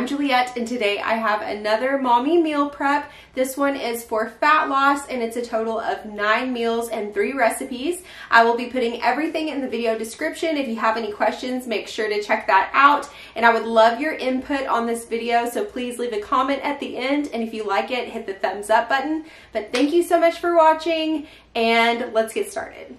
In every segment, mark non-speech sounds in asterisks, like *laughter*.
I'm Juliette and today I have another mommy meal prep. This one is for fat loss and it's a total of nine meals and three recipes. I will be putting everything in the video description. If you have any questions, make sure to check that out. And I would love your input on this video, so please leave a comment at the end. And if you like it, hit the thumbs up button. But thank you so much for watching and let's get started.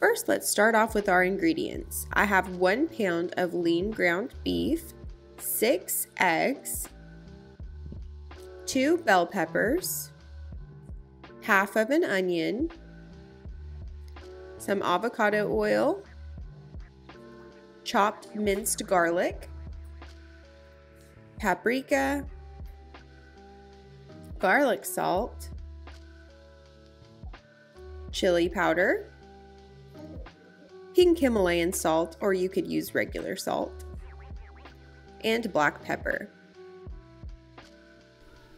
First, let's start off with our ingredients. I have one pound of lean ground beef, six eggs, two bell peppers, half of an onion, some avocado oil, chopped minced garlic, paprika, garlic salt, chili powder, pink Himalayan salt, or you could use regular salt, and black pepper.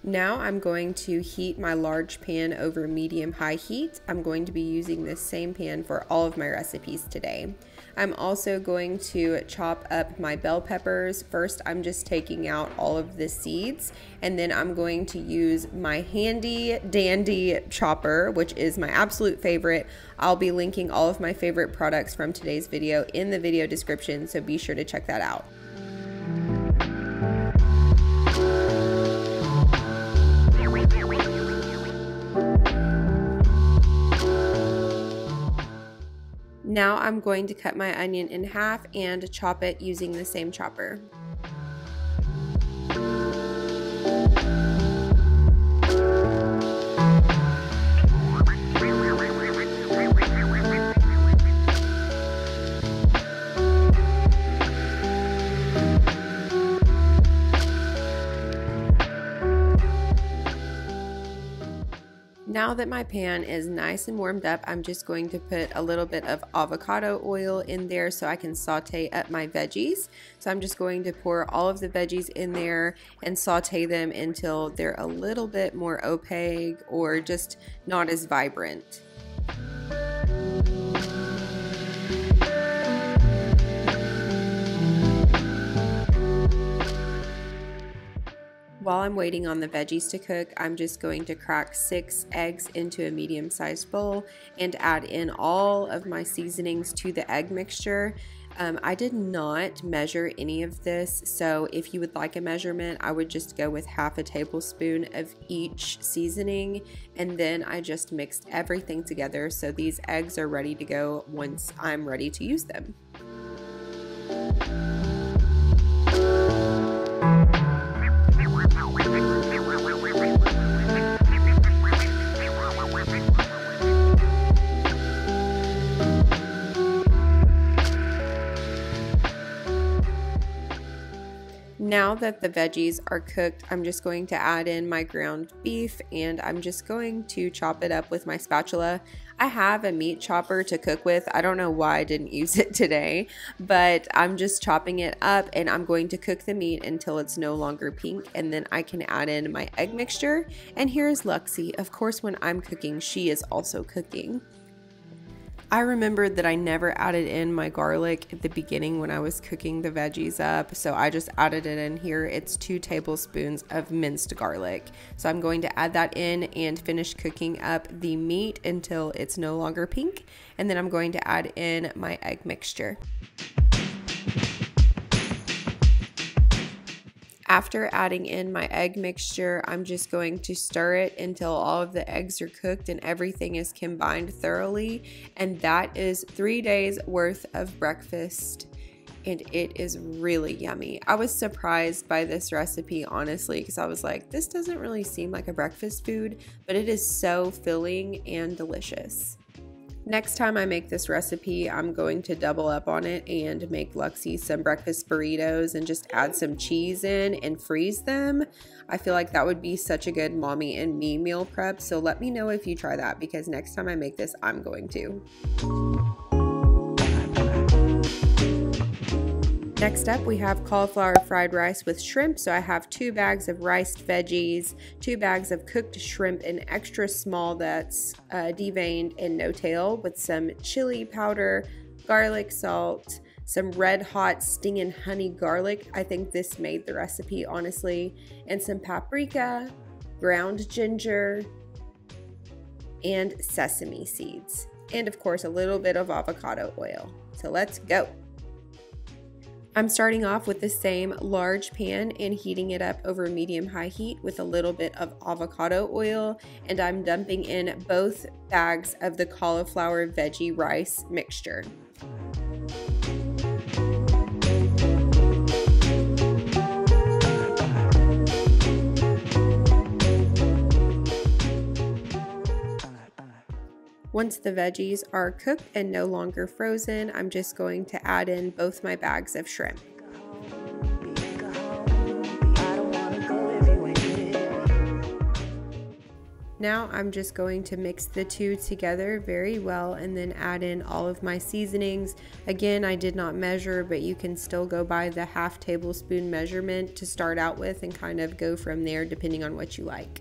Now I'm going to heat my large pan over medium high heat. I'm going to be using this same pan for all of my recipes today. I'm also going to chop up my bell peppers. First, I'm just taking out all of the seeds, and then I'm going to use my handy dandy chopper, which is my absolute favorite. I'll be linking all of my favorite products from today's video in the video description, so be sure to check that out. Now I'm going to cut my onion in half and chop it using the same chopper. Now that my pan is nice and warmed up, I'm just going to put a little bit of avocado oil in there so I can saute up my veggies. So I'm just going to pour all of the veggies in there and saute them until they're a little bit more opaque or just not as vibrant. While I'm waiting on the veggies to cook, I'm just going to crack six eggs into a medium sized bowl and add in all of my seasonings to the egg mixture. Um, I did not measure any of this, so if you would like a measurement, I would just go with half a tablespoon of each seasoning, and then I just mixed everything together so these eggs are ready to go once I'm ready to use them. Now that the veggies are cooked, I'm just going to add in my ground beef and I'm just going to chop it up with my spatula. I have a meat chopper to cook with. I don't know why I didn't *laughs* use it today, but I'm just chopping it up and I'm going to cook the meat until it's no longer pink and then I can add in my egg mixture. And here's Luxie. Of course, when I'm cooking, she is also cooking. I remembered that I never added in my garlic at the beginning when I was cooking the veggies up, so I just added it in here. It's two tablespoons of minced garlic. So I'm going to add that in and finish cooking up the meat until it's no longer pink, and then I'm going to add in my egg mixture. After adding in my egg mixture, I'm just going to stir it until all of the eggs are cooked and everything is combined thoroughly. And that is three days worth of breakfast and it is really yummy. I was surprised by this recipe, honestly, because I was like, this doesn't really seem like a breakfast food, but it is so filling and delicious. Next time I make this recipe, I'm going to double up on it and make Luxie some breakfast burritos and just add some cheese in and freeze them. I feel like that would be such a good mommy and me meal prep. So let me know if you try that because next time I make this, I'm going to. Next up, we have cauliflower fried rice with shrimp. So I have two bags of riced veggies, two bags of cooked shrimp, an extra small that's uh, deveined and no tail with some chili powder, garlic salt, some red hot stinging honey garlic. I think this made the recipe, honestly. And some paprika, ground ginger, and sesame seeds. And of course, a little bit of avocado oil. So let's go. I'm starting off with the same large pan and heating it up over medium high heat with a little bit of avocado oil and I'm dumping in both bags of the cauliflower veggie rice mixture. Once the veggies are cooked and no longer frozen, I'm just going to add in both my bags of shrimp. Now I'm just going to mix the two together very well and then add in all of my seasonings. Again, I did not measure, but you can still go by the half tablespoon measurement to start out with and kind of go from there depending on what you like.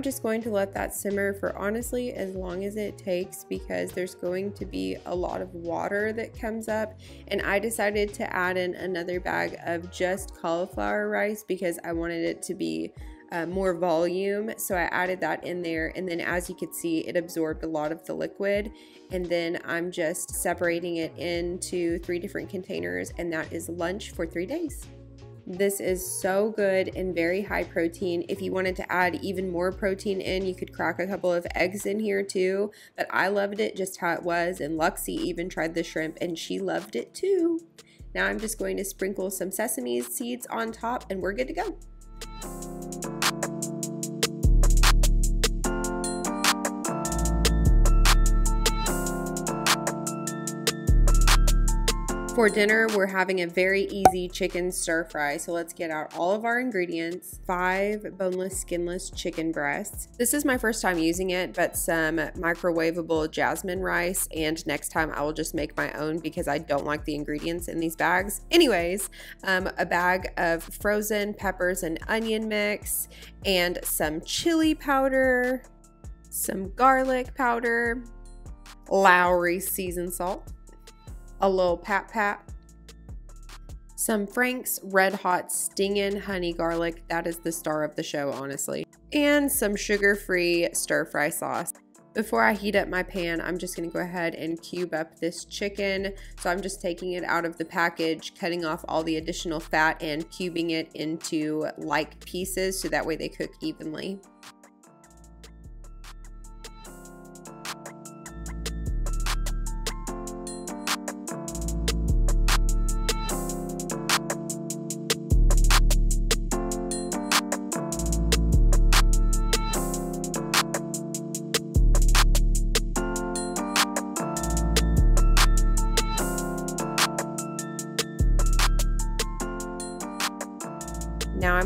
I'm just going to let that simmer for honestly as long as it takes because there's going to be a lot of water that comes up. And I decided to add in another bag of just cauliflower rice because I wanted it to be uh, more volume. So I added that in there. And then as you can see it absorbed a lot of the liquid. And then I'm just separating it into three different containers and that is lunch for three days. This is so good and very high protein. If you wanted to add even more protein in, you could crack a couple of eggs in here too. But I loved it just how it was. And Luxie even tried the shrimp and she loved it too. Now I'm just going to sprinkle some sesame seeds on top and we're good to go. For dinner, we're having a very easy chicken stir fry. So let's get out all of our ingredients. Five boneless, skinless chicken breasts. This is my first time using it, but some microwavable jasmine rice. And next time I will just make my own because I don't like the ingredients in these bags. Anyways, um, a bag of frozen peppers and onion mix and some chili powder, some garlic powder, Lawry's seasoned salt, a little pat pat, some Frank's Red Hot Stingin' Honey Garlic, that is the star of the show, honestly, and some sugar free stir fry sauce. Before I heat up my pan, I'm just to go ahead and cube up this chicken. So I'm just taking it out of the package, cutting off all the additional fat and cubing it into like pieces so that way they cook evenly.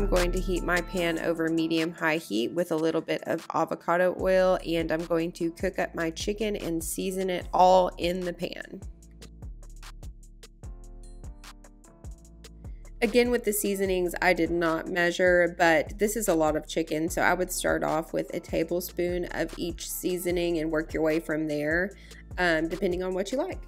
I'm going to heat my pan over medium high heat with a little bit of avocado oil and I'm going to cook up my chicken and season it all in the pan. Again, with the seasonings, I did not measure, but this is a lot of chicken, so I would start off with a tablespoon of each seasoning and work your way from there, um, depending on what you like.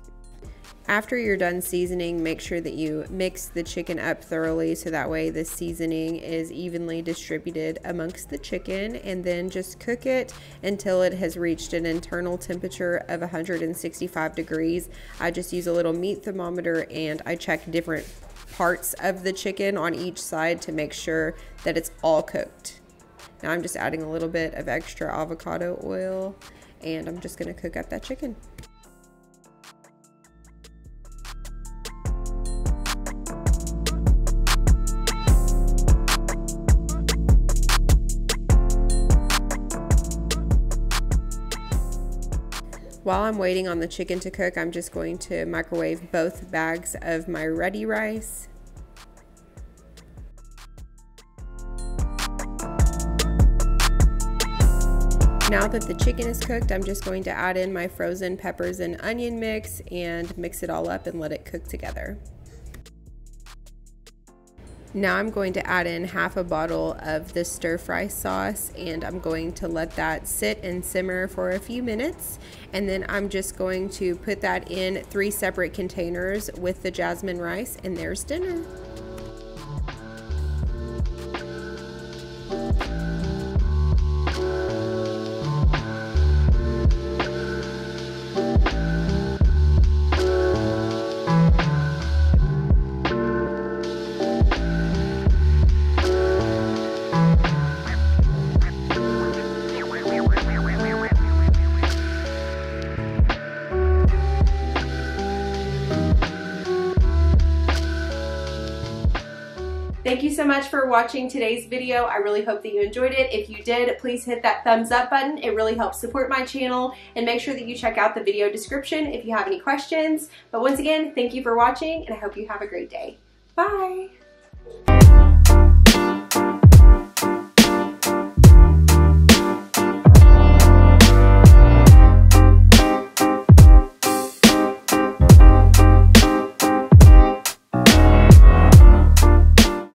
After you're done seasoning, make sure that you mix the chicken up thoroughly so that way the seasoning is evenly distributed amongst the chicken and then just cook it until it has reached an internal temperature of 165 degrees. I just use a little meat thermometer and I check different parts of the chicken on each side to make sure that it's all cooked. Now I'm just adding a little bit of extra avocado oil and I'm just gonna cook up that chicken. While I'm waiting on the chicken to cook, I'm just going to microwave both bags of my ready rice. Now that the chicken is cooked, I'm just going to add in my frozen peppers and onion mix and mix it all up and let it cook together. Now I'm going to add in half a bottle of the stir fry sauce and I'm going to let that sit and simmer for a few minutes and then I'm just going to put that in three separate containers with the jasmine rice and there's dinner. Thank you so much for watching today's video. I really hope that you enjoyed it. If you did, please hit that thumbs up button. It really helps support my channel and make sure that you check out the video description if you have any questions. But once again, thank you for watching and I hope you have a great day. Bye.